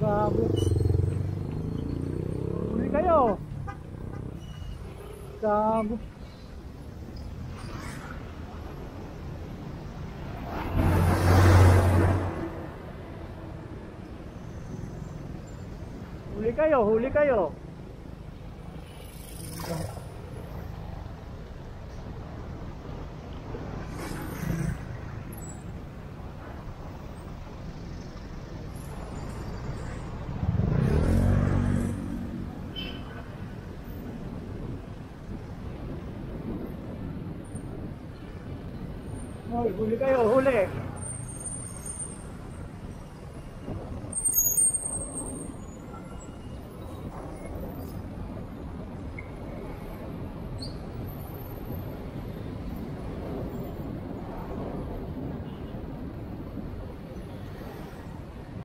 gago. Huli kayo. Gago. Huli kayo, huli kayo. Hoy, huli kayo, huli.